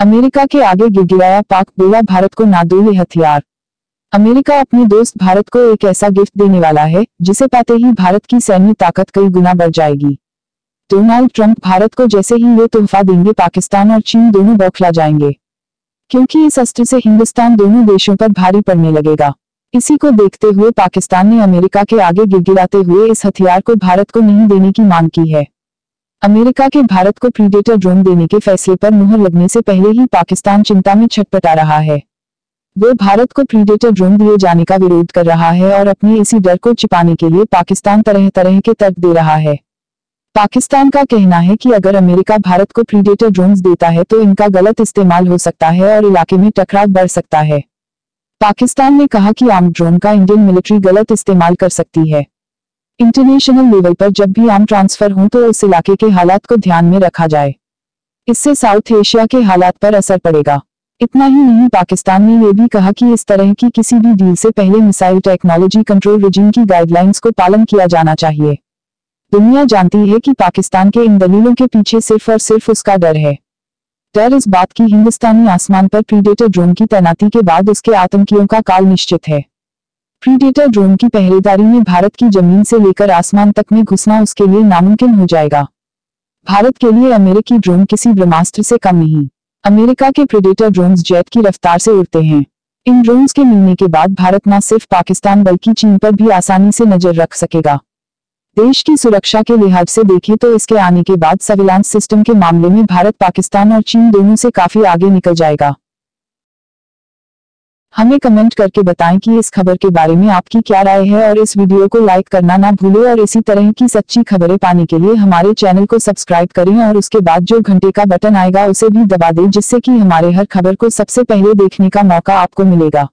America के आगे गिड़गिड़ाया पाक बोला भारत को ना दो हथियार। अमेरिका अपने दोस्त भारत को एक ऐसा गिफ्ट देने वाला है, जिसे पाते ही भारत की सैन्य ताकत कई गुना बढ़ जाएगी। डोनाल्ड ट्रंप भारत को जैसे ही ये तोहफा देंगे, पाकिस्तान और चीन दोनों बौखला जाएँगे। क्योंकि इस अस्त्र से हिंदुस्तान दोनों देशों पर भारी पड़ने लगेगा। इसी को देखते हुए पाकिस्तान ने अमेरिका के आगे गिड़गिड़ाते हुए इस हथियार को भारत को नहीं देने की मांग की है। अमेरिका के भारत को प्रीडेटर ड्रोन देने के फैसले पर मुहर लगने से पहले ही पाकिस्तान चिंता में छटपटा रहा है। वो भारत को प्रीडेटर ड्रोन दिए जाने का विरोध कर रहा है और अपने इसी डर को छिपाने के लिए पाकिस्तान तरह तरह के तर्क दे रहा है। पाकिस्तान का कहना है कि अगर अमेरिका भारत को प्रीडेटर ड्रोन देता है तो इनका गलत इस्तेमाल हो सकता है और इलाके में टकराव बढ़ सकता है। पाकिस्तान ने कहा कि आर्म ड्रोन का इंडियन मिलिट्री गलत इस्तेमाल कर सकती है। इंटरनेशनल लेवल पर जब भी आम ट्रांसफ़र हों तो उस इलाके के हालात को ध्यान में रखा जाए। इससे साउथ एशिया के हालात पर असर पड़ेगा। इतना ही नहीं, पाकिस्तान ने यह भी कहा कि इस तरह की किसी भी डील से पहले मिसाइल टेक्नोलॉजी कंट्रोल रिजिम की गाइडलाइंस को पालन किया जाना चाहिए। दुनिया जानती है कि पाकिस्तान के इन दलीलों के पीछे सिर्फ़ और सिर्फ़ उसका डर है। डर इस बात की, हिंदुस्तानी आसमान पर प्रीडेटर ड्रोन की तैनाती के बाद उसके आतंकियों का काल निश्चित है। प्रीडेटर ड्रोन की पहरेदारी में भारत की ज़मीन से लेकर आसमान तक में घुसना उसके लिए नामुमकिन हो जाएगा। भारत के लिए अमेरिकी ड्रोन किसी ब्रह्मास्त्र से कम नहीं। अमेरिका के प्रेडेटर ड्रोन्स जेट की रफ्तार से उड़ते हैं। इन ड्रोन्स के मिलने के बाद भारत न सिर्फ़ पाकिस्तान बल्कि चीन पर भी आसानी से नज़र रख सकेगा। देश की सुरक्षा के लिहाज से देखें तो इसके आने के बाद सर्विलांस सिस्टम के मामले में भारत, पाकिस्तान और चीन दोनों से काफ़ी आगे निकल जाएगा। हमें कमेंट करके बताएँ कि इस खबर के बारे में आपकी क्या राय है और इस वीडियो को लाइक करना ना भूलें और इसी तरह की सच्ची खबरें पाने के लिए हमारे चैनल को सब्सक्राइब करें और उसके बाद जो घंटे का बटन आएगा उसे भी दबा दें जिससे कि हमारे हर खबर को सबसे पहले देखने का मौका आपको मिलेगा।